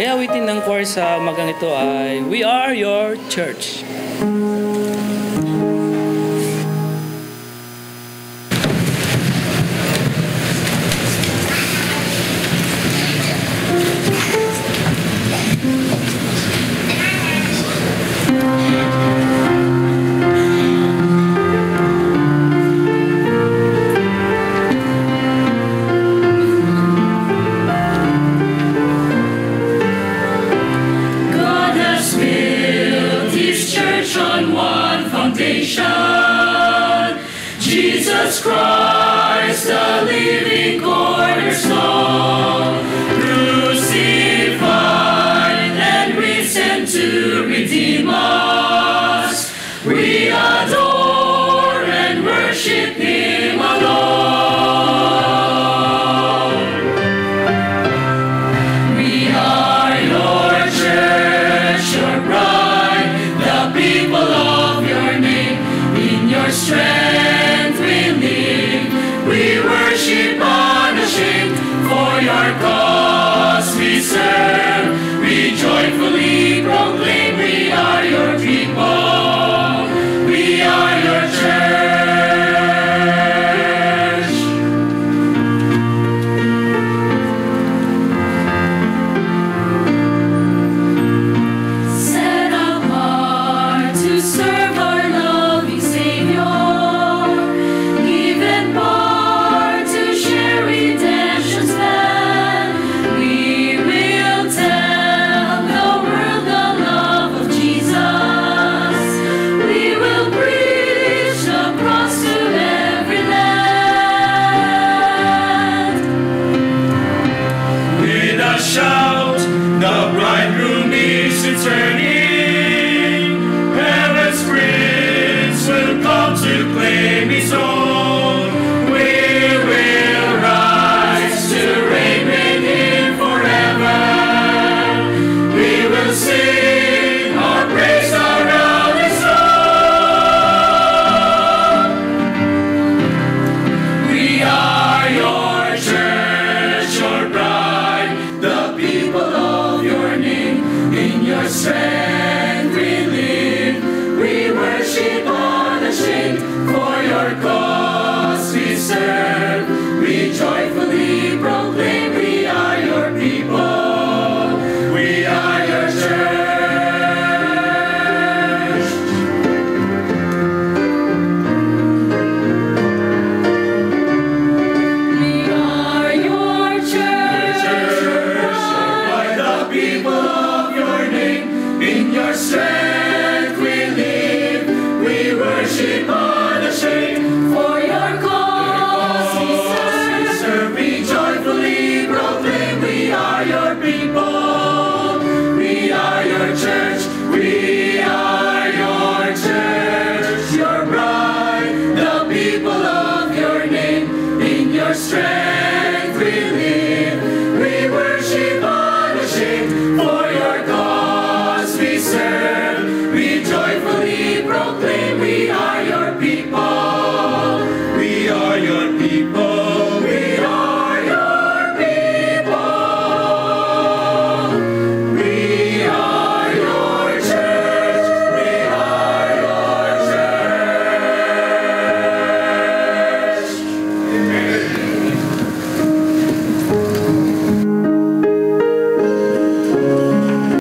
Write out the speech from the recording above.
Kaya awitin ng chorus sa magang ito ay We Are Your Church. foundation. Jesus Christ, the living cornerstone, crucified and risen to redeem us. We adore and worship Him. the bridegroom is its your name. In your strength we live, we worship unashamed. For your cause we serve. we serve, joyfully we are your people, we are your church.